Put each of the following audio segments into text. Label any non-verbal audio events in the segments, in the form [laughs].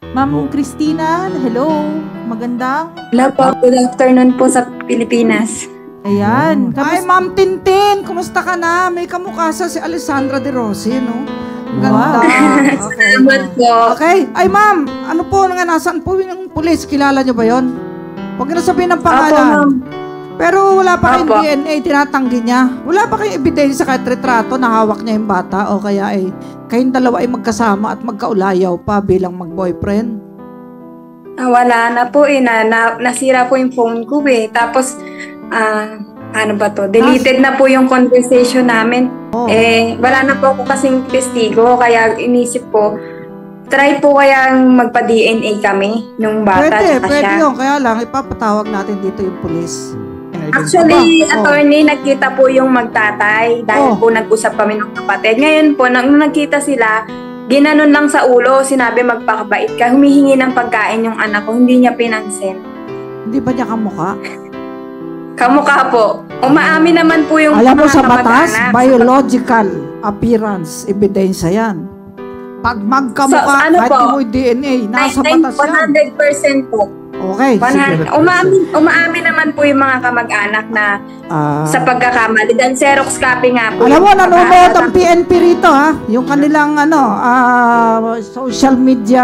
Ma'am Christina, hello. Magandang. Hello po, good afternoon po sa Pilipinas. Ayan. Ay, Ma'am Tintin, kumusta ka na? May kamukha sa si Alessandra De Rossi, no? Ganda. Okay. [laughs] Salamat po. okay. Ay, Ma'am, ano po nga nasaan po yung pulis? Kilala niyo ba yon? Huwag niyo na sabihin ng Apo, ma'am. Pero wala pa kayong Apo. DNA, tinatanggi niya. Wala pa kayong ebidensya kahit retrato na hawak niya yung bata o kaya ay kayong dalawa ay magkasama at magkaulayaw pa bilang mag-boyfriend. Ah, wala na po eh, na, na, nasira po yung phone ko eh. Tapos, ah, ano ba to? Deleted na po yung conversation namin. Oh. Eh, wala na po ako kasing testigo, kaya inisip ko, try po kayang magpa-DNA kami nung bata Pwede, tsaka pwede siya. yun. Kaya lang, ipapatawag natin dito yung pulis. Actually, oh. attorney, nagkita po yung magtatay dahil Oh. po nag-usap kami ng kapatid. Ngayon po, nang nagkita sila, ginanon lang sa ulo, sinabi magpakabait ka, humihingi ng pagkain yung anak ko, hindi niya pinansin. Hindi ba niya kamukha? Kamukha po. Umaamin naman po yung Alam mo sa batas, biological appearance, ebidensya yan. Pag magkamukha, So, ano kahit po? mo DNA, nasa Nine- batas yan. 100% po. Okay. 100, umaamin, umaamin naman po yung mga kamag-anak na Ah, sa pagkakamali. Dan Xerox copy nga po. alam mo, yung nanonood pagkakataon. ang PNP rito ha. Yung kanilang ano, ah, social media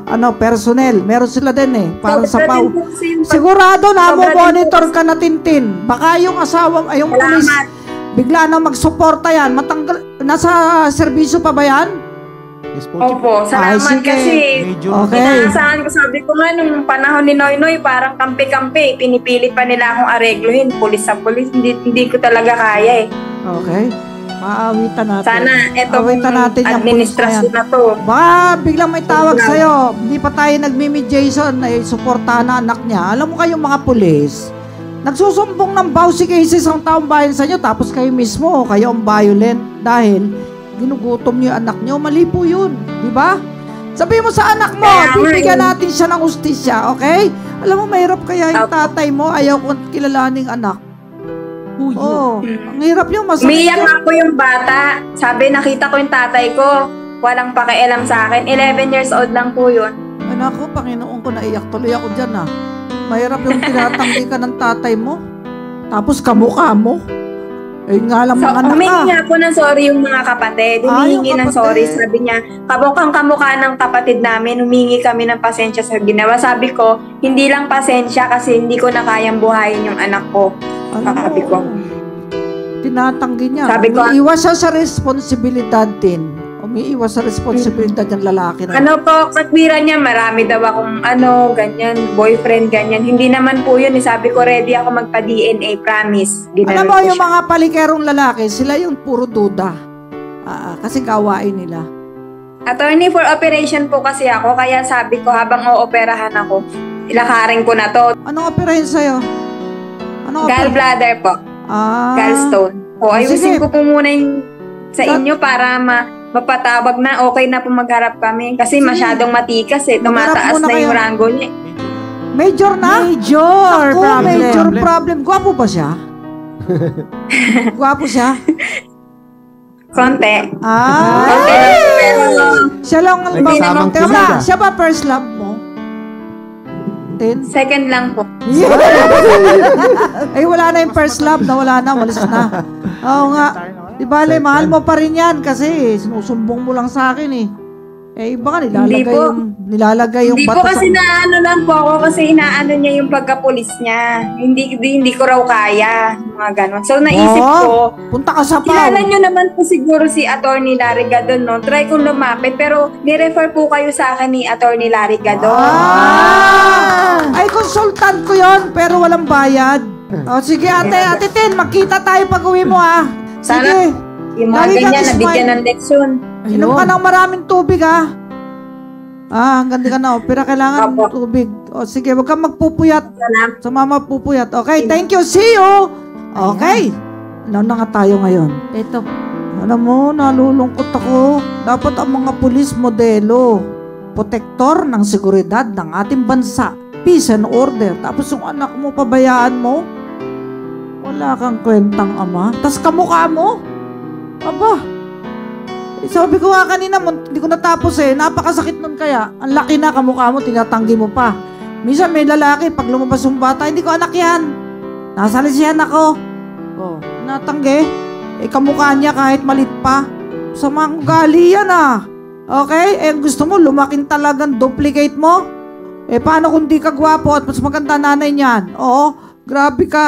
ano personnel. Meron sila din eh. Para sa Sobra pau. din po kasi yung pag- Sigurado na mo Sobra din monitor ka na tintin. Baka yung asawa, ay yung pulis, Salamat. bigla na magsuporta yan. Matanggal, nasa serbisyo pa ba yan? Yes po. Opo, salamat sige. kasi Medyo. Okay. Inaasahan ko, sabi ko nga, nung panahon ni Noy Noy, parang kampi-kampi. Pinipilit pa nila akong aregluhin. Pulis sa pulis, hindi, hindi ko talaga kaya eh. Okay. Maawitan natin. Sana ito Awitan natin yung administrasyon na to. Baka biglang may tawag Salamat. sa'yo. Hindi pa tayo nagmi-mediation na suportahan na anak niya. Alam mo kayong mga pulis, nagsusumbong ng bawsi cases ang taong bayan sa inyo tapos kayo mismo, kayo ang violent dahil ginugutom niyo yung anak niyo. Mali po yun. Di ba? Sabi mo sa anak mo, bibigyan yun. natin siya ng ustisya, okay? Alam mo, mahirap kaya yung tatay mo, ayaw kong kilalaning anak. Huyo. Oo. Mm. Ang hirap yung masakit. Umiiyak yun. nga po yung bata. Sabi, nakita ko yung tatay ko. Walang pakialam sa akin. 11 years old lang po yun. Ay naku, Panginoon ko, naiyak tuloy ako dyan ah. Mahirap yung tinatanggi ka ng tatay mo. Tapos kamukha mo. Eh nga lang So, mga anak humingi nga po ng sorry yung mga kapatid. Ah, Humingi yung ng sorry. Sabi niya, kamukhang kamukha ng kapatid namin. Humingi kami ng pasensya sa ginawa. Sabi ko, hindi lang pasensya kasi hindi ko na kayang buhayin yung anak ko. Mo, sabi ko. Tinatanggi niya. Sabi ko, Umiiwas siya sa responsibilidad din. Umiiwas sa responsibilidad yung lalaki na. Ano po, katwiran niya, marami daw akong ano, ganyan, boyfriend, ganyan. Hindi naman po yun. eh. Sabi ko, ready ako magpa-DNA, promise. Ginanon Alam mo, yung siya. mga palikerong lalaki, sila yung puro duda. Ah, kasi gawain nila. Attorney for operation po kasi ako, kaya sabi ko, habang ooperahan ako, ilakarin ko na to. Anong operahin sa'yo? Anong? Gallbladder po, Ah, gallstone. O, Ah, ayusin sige. ko po muna yung sa inyo para ma mapatawag na okay na po magharap kami. Kasi masyadong matikas eh. Tumataas na yung rango niya. Major na? Major Ako, problem. major problem. Gwapo ba siya? [laughs] Gwapo siya? Konti. Ah, Konti lang. Pero, siya lang ang May Teka ba, siya ba first love mo? Ten? second lang po. [laughs] Ay, wala na yung first love na wala na, walis na. Oo nga. Di bale, mahal mo pa rin yan kasi sinusumbong mo lang sa akin eh. Eh, baka nilalagay Hindi po. yung, nilalagay yung Hindi po bato kasi sa... naano lang po ako kasi inaano niya yung pagkapulis niya. Hindi, hindi, hindi ko raw kaya. Mga ganon. So naisip Oh. ko, Punta ka sa kilala pau. niyo naman po siguro si Attorney Larry Gadon, no? Try kong lumapit pero nirefer po kayo sa akin ni Attorney Larry Gadon. Ah! Ay, consultant ko yon pero walang bayad. O, sige ate, ate Tin, magkita tayo pag uwi mo ha. Sana- Sige, Yung mga Lagi ganyan, smile. nabigyan ng leksyon. inom ka ng maraming tubig ha. Ah, hanggang di ka na opera, kailangan Opo. tubig. O sige, wag kang magpupuyat. Salamat. Sa mama pupuyat. Okay, thank you. See you. Okay. Ano na nga tayo ngayon? Ito. Alam mo, nalulungkot ako. Dapat ang mga pulis modelo. Protektor ng seguridad ng ating bansa. Peace and order. Tapos yung anak mo, pabayaan mo. Wala kang kwentang ama. Tapos kamukha mo. Aba. Eh, sabi ko nga kanina, hindi ko natapos eh. Napakasakit nun kaya. Ang laki na kamukha mo, tinatanggi mo pa. Minsan may lalaki, pag lumabas yung bata, hindi ko anak yan. Nasa lisihan ako. Oh, natanggi. Eh, kamukha niya kahit malit pa. Sa mga ugali yan ah. Okay? Eh, gusto mo, lumaking talagang duplicate mo? Eh, paano kung di ka gwapo at mas maganda nanay niyan? Oo, grabe ka.